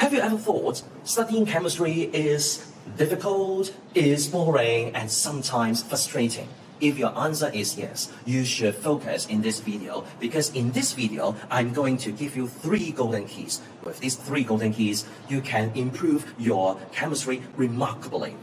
Have you ever thought studying chemistry is difficult, is boring, and sometimes frustrating? If your answer is yes, you should focus in this video because in this video, I'm going to give you three golden keys. With these three golden keys, you can improve your chemistry remarkably.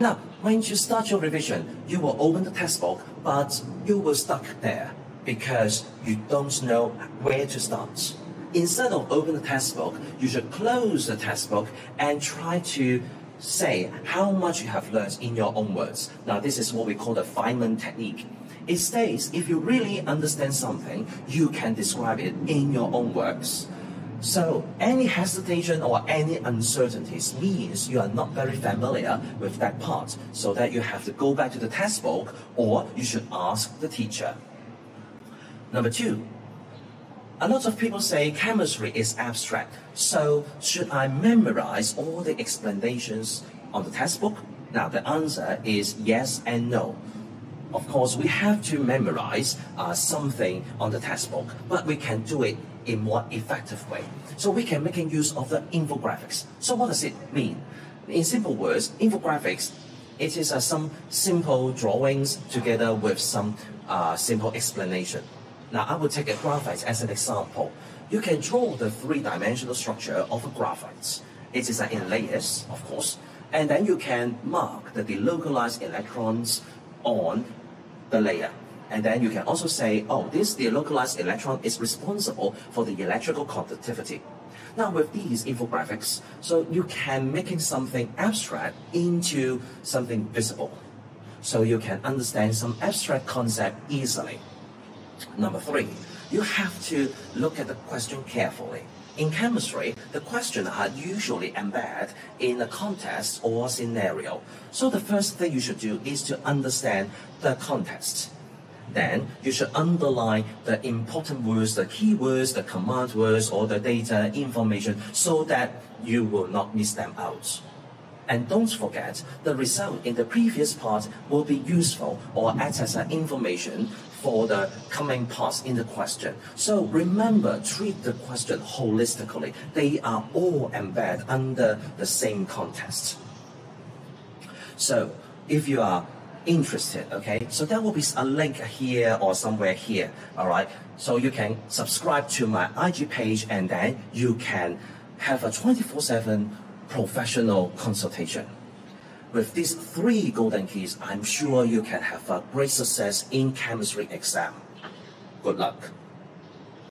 Now, when you start your revision, you will open the textbook, but you will stuck there because you don't know where to start. Instead of open the textbook, you should close the textbook and try to say how much you have learned in your own words. Now, this is what we call the Feynman technique. It states if you really understand something, you can describe it in your own words. So, any hesitation or any uncertainties means you are not very familiar with that part, so that you have to go back to the textbook or you should ask the teacher. Number two, a lot of people say chemistry is abstract, so should I memorize all the explanations on the textbook? Now the answer is yes and no. Of course, we have to memorize uh, something on the textbook, but we can do it in more effective way. So we can make use of the infographics. So what does it mean? In simple words, infographics, it is uh, some simple drawings together with some uh, simple explanation. Now, I will take a graphite as an example. You can draw the three-dimensional structure of a graphite. It is in layers, of course, and then you can mark the delocalized electrons on the layer. And then you can also say, oh, this delocalized electron is responsible for the electrical conductivity. Now with these infographics, so you can making something abstract into something visible. So you can understand some abstract concept easily. Number three, you have to look at the question carefully. In chemistry, the questions are usually embedded in a context or scenario. So the first thing you should do is to understand the context. Then you should underline the important words, the keywords, the command words, or the data information so that you will not miss them out. And don't forget, the result in the previous part will be useful or act as an information for the coming parts in the question. So remember, treat the question holistically. They are all embedded under the same context. So if you are interested, okay, so there will be a link here or somewhere here, all right? So you can subscribe to my IG page and then you can have a 24-7 professional consultation. With these three golden keys, I'm sure you can have a great success in chemistry exam. Good luck.